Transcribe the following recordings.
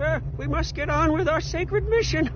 Uh, we must get on with our sacred mission.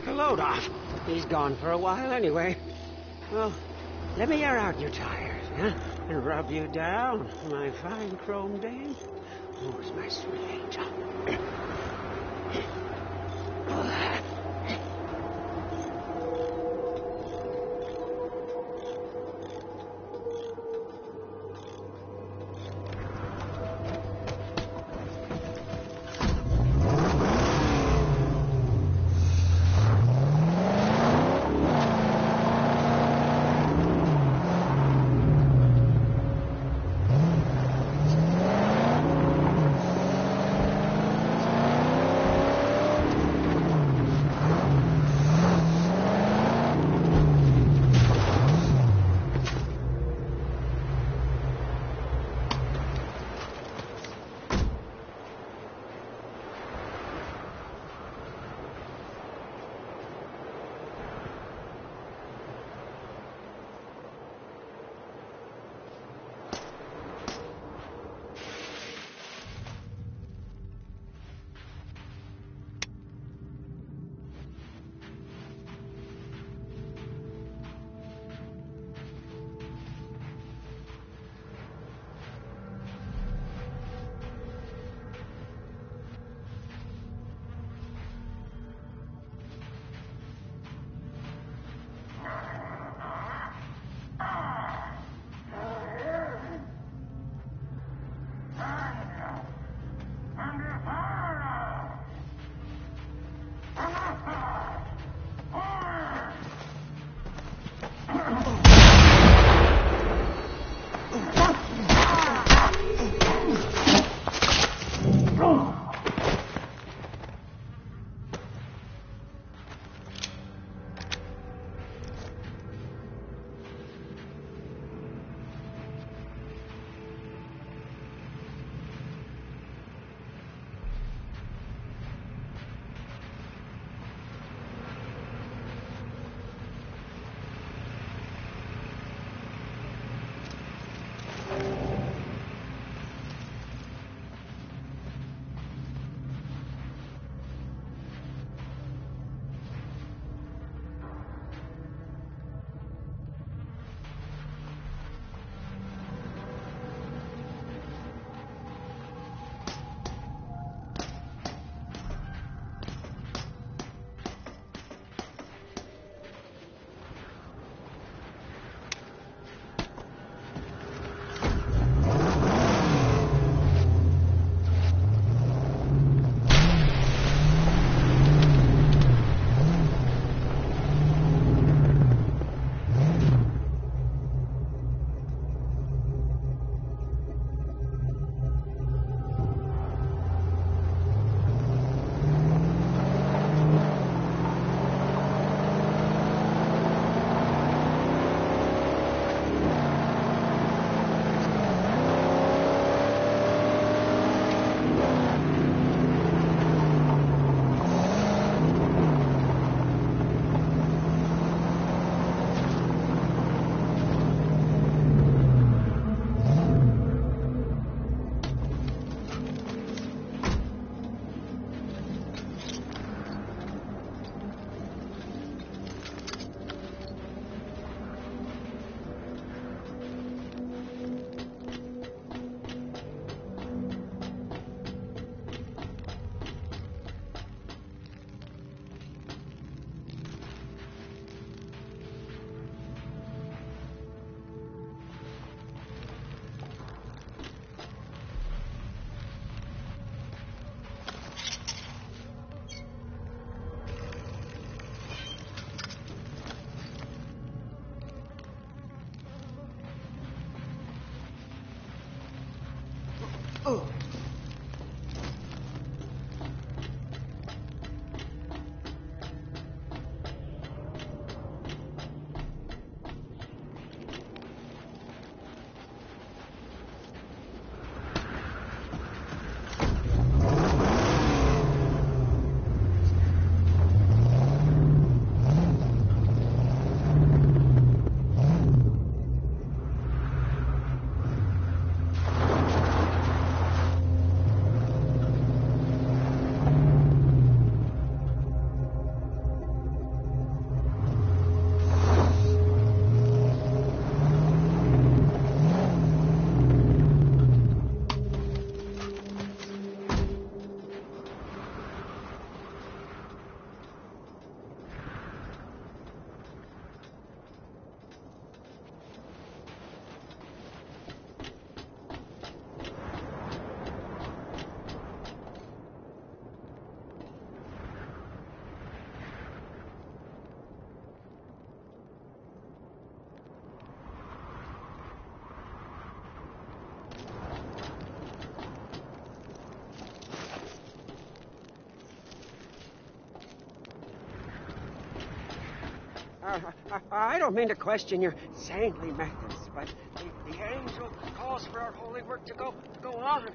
Take a load off. He's gone for a while anyway. Well, let me air out your tires, huh? And rub you down, my fine chrome dame. Who's my sweet angel? Uh, I don't mean to question your saintly methods, but the, the angel calls for our holy work to go to go on.